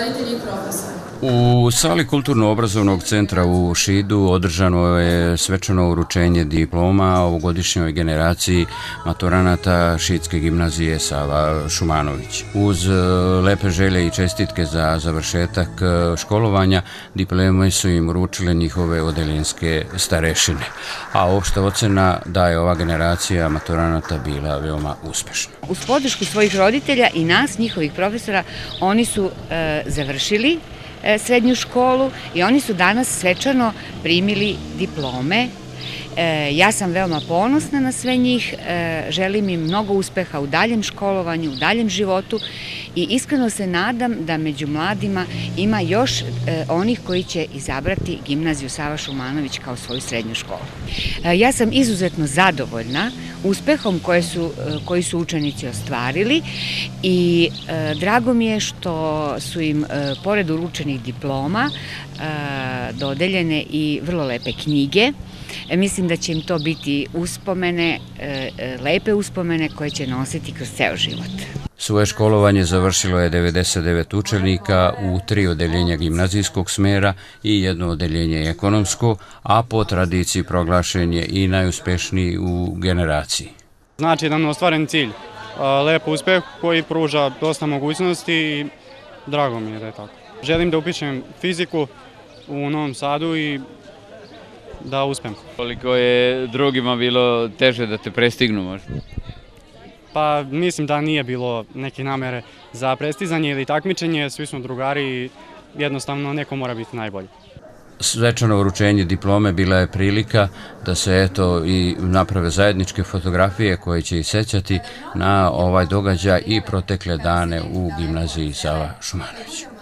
agora eu teria prova, sabe? U sali Kulturno-obrazovnog centra u Šidu održano je svečano uručenje diploma ovogodišnjoj generaciji maturanata Šidske gimnazije Sava Šumanović. Uz e, lepe želje i čestitke za završetak e, školovanja, diplome su im uručile njihove odelinske starešine, a opšta ocena da je ova generacija maturanata bila veoma uspešna. Uz podršku svojih roditelja i nas, njihovih profesora, oni su e, završili srednju školu i oni su danas svečano primili diplome. E, ja sam veoma ponosna na sve njih, e, želim im mnogo uspeha u daljem školovanju, u daljem životu i iskreno se nadam da među mladima ima još onih koji će izabrati gimnaziju Sava Šumanović kao svoju srednju školu. Ja sam izuzetno zadovoljna uspehom koje su, koji su učenici ostvarili i e, drago mi je što su im e, pored uručenih diploma e, dodeljene i vrlo lepe knjige. E, mislim da će im to biti uspomene, e, e lepe uspomene koje će nositi kroz ceo život. Svoje školovanje završilo je 99 učenika u tri odeljenja gimnazijskog smera i jedno odeljenje ekonomsko, a po tradiciji proglašen je i najuspešniji u generaciji. Znači jedan ostvaren cilj, lep uspeh koji pruža dosta mogućnosti i drago mi je da je tako. Želim da upišem fiziku u Novom Sadu i da uspem. Koliko je drugima bilo teže da te prestignu možda? Pa mislim da nije bilo neke namere za prestizanje ili takmičenje, svi smo drugari i jednostavno neko mora biti najbolji. Svečano uručenje diplome bila je prilika da se eto i naprave zajedničke fotografije koje će i sećati na ovaj događaj i protekle dane u gimnaziji Sava Šumanovića.